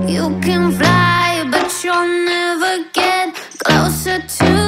You can fly, but you'll never get closer to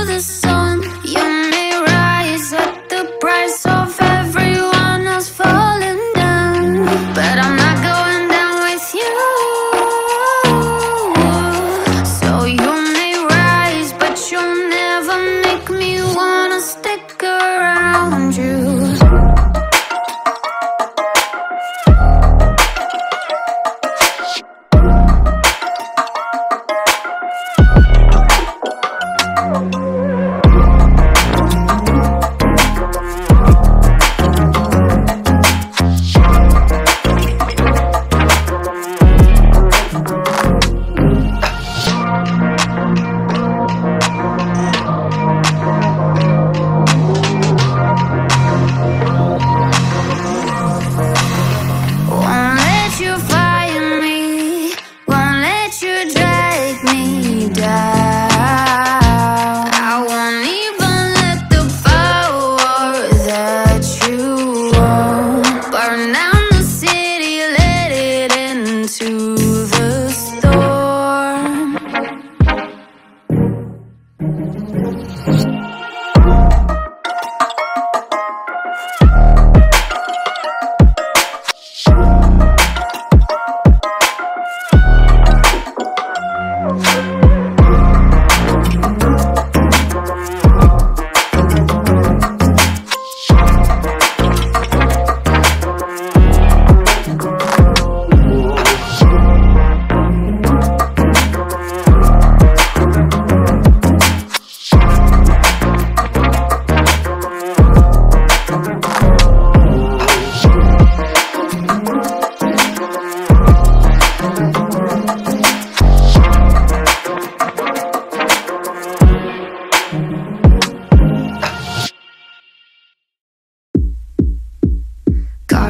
the storm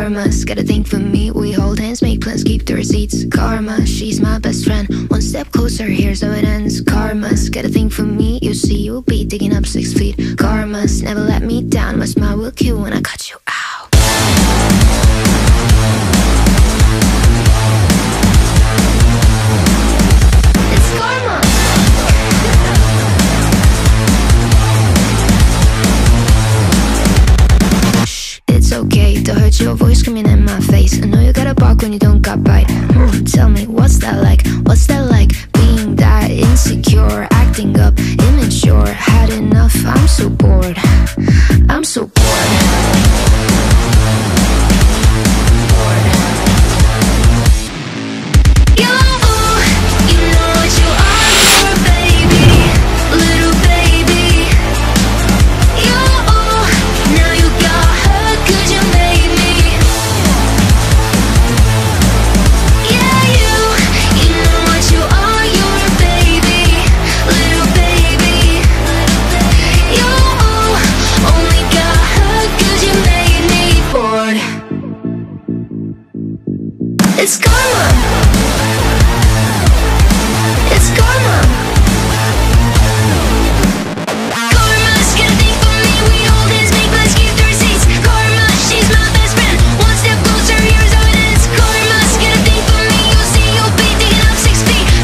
karmas. Gotta think for me, we hold hands, make plans, keep the receipts. Karma, she's my best friend. One step closer, here's how it ends. Karmas, gotta think for me, you see, you'll be digging It's gone!